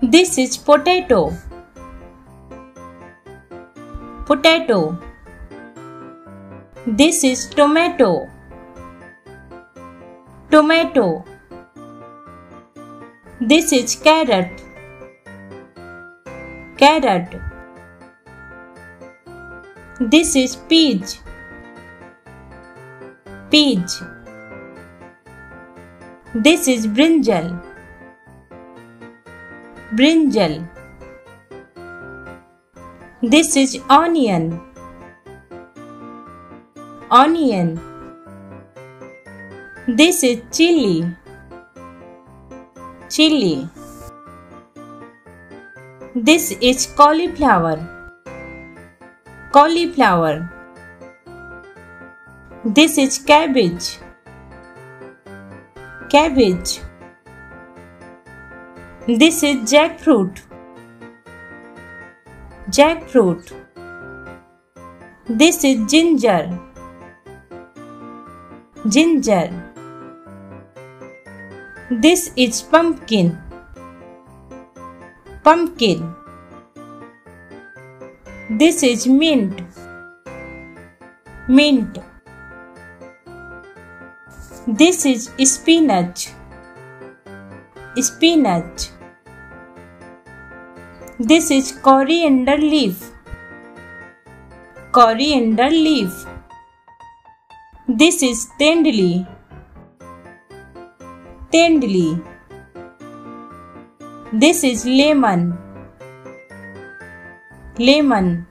This is potato. Potato. This is tomato. Tomato. This is carrot. Carrot. This is peach. Peach. This is brinjal. Brinjal. This is onion. Onion. This is chili. Chili. This is cauliflower. Cauliflower. This is cabbage. Cabbage. This is jackfruit. Jackfruit. This is ginger. Ginger. This is pumpkin. Pumpkin. This is mint. Mint. This is spinach. Spinach. This is coriander leaf. Coriander leaf. This is tendli. Tendli. This is lemon. Lemon.